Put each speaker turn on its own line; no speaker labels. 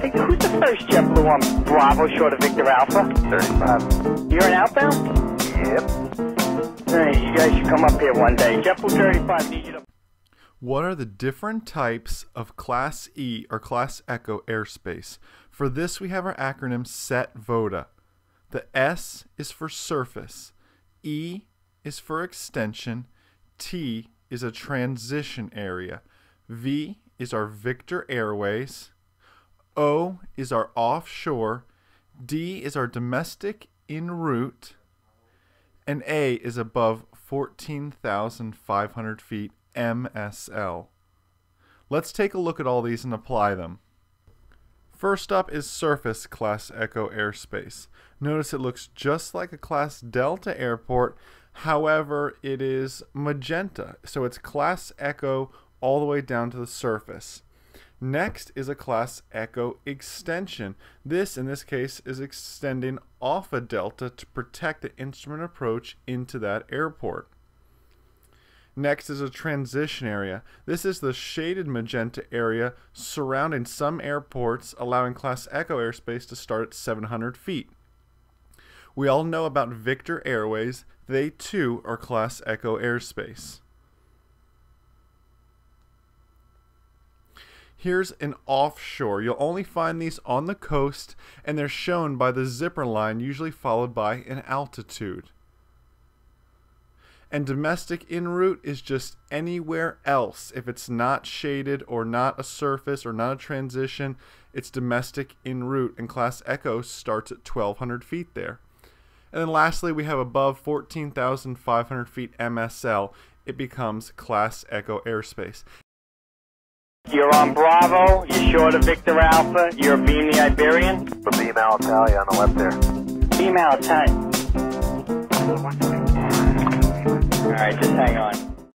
Victor, who's the first JetBlue on Bravo short of Victor Alpha?
35.
You're an outbound?
Yep.
Hey, you guys should come up here one day. JetBlue 35 need you to...
What are the different types of Class E or Class Echo airspace? For this, we have our acronym SETVOTA. The S is for surface, E is for extension, T is a transition area, V is our Victor Airways, O is our offshore, D is our domestic en route, and A is above 14,500 feet MSL. Let's take a look at all these and apply them. First up is surface class Echo airspace. Notice it looks just like a class Delta airport, however it is magenta, so it's class Echo all the way down to the surface. Next is a class Echo extension. This, in this case, is extending off a delta to protect the instrument approach into that airport. Next is a transition area. This is the shaded magenta area surrounding some airports, allowing Class Echo airspace to start at 700 feet. We all know about Victor Airways. They too are Class Echo airspace. Here's an offshore. You'll only find these on the coast, and they're shown by the zipper line, usually followed by an altitude. And domestic en route is just anywhere else. If it's not shaded or not a surface or not a transition, it's domestic en route, and Class Echo starts at 1,200 feet there. And then lastly, we have above 14,500 feet MSL. It becomes Class Echo airspace.
You're on Bravo, you're short of Victor Alpha, you're a Beam the Iberian?
For Beam Alitalia on the left there.
Beam Alitalia. Alright, just hang on.